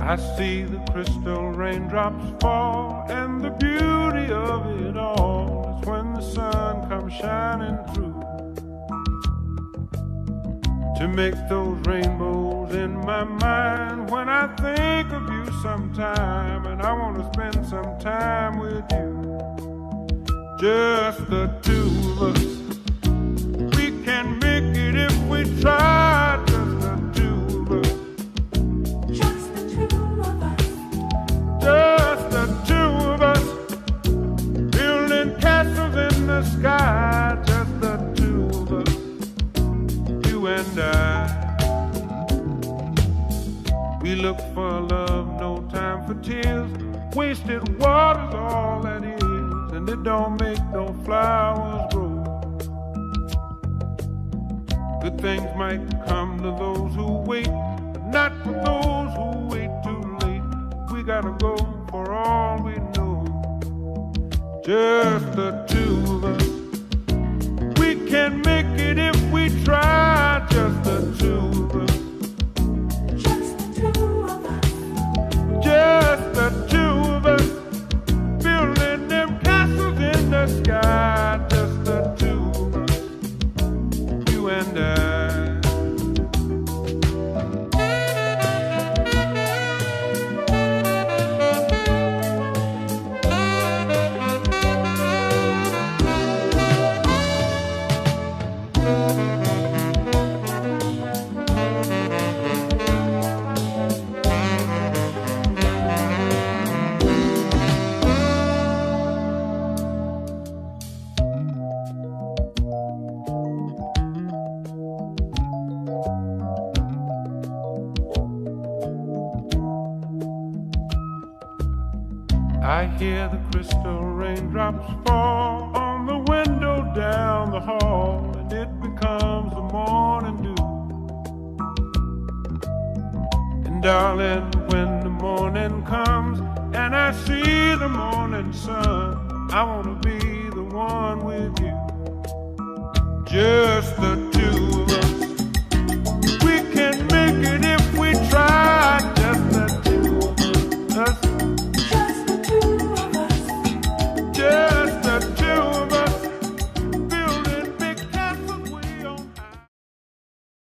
I see the crystal raindrops fall, and the beauty of it all is when the sun comes shining through to make those rainbows in my mind when I think of you sometime, and I want to spend some time with you, just the two of us. We can make it if we try. Just the two of us. Just the two of us. Just the two of us building castles in the sky. And I. We look for love, no time for tears. Wasted water's all that is, and it don't make no flowers grow. Good things might come to those who wait, but not for those who wait too late. We gotta go for all we know. Just the two of us. We can make it sky. I hear the crystal raindrops fall on the window down the hall, and it becomes the morning dew. And darling, when the morning comes and I see the morning sun, I want to be the one with you. Just the